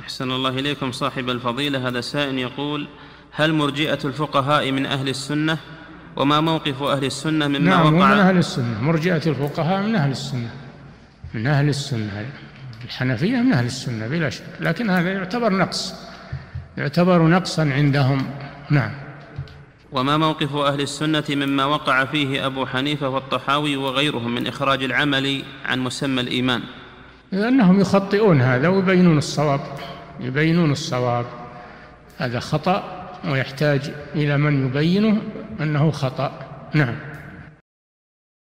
أحسن الله إليكم صاحب الفضيلة. هذا سائل يقول هل مرجئة الفقهاء من أهل السنة؟ وما موقف أهل السنة مما نعم وقع؟ من أهل السنة. مرجئة الفقهاء من أهل السنة. من أهل السنة. الحنفية من أهل السنة بلا شك. لكن هذا يعتبر نقص. يعتبر نقصا عندهم. نعم. وما موقف أهل السنة مما وقع فيه أبو حنيفة والطحاوي وغيرهم من إخراج العمل عن مسمى الإيمان؟ لأنهم يخطئون هذا ويبينون الصواب يبينون الصواب. هذا خطأ ويحتاج إلى من يبينه أنه خطأ. نعم.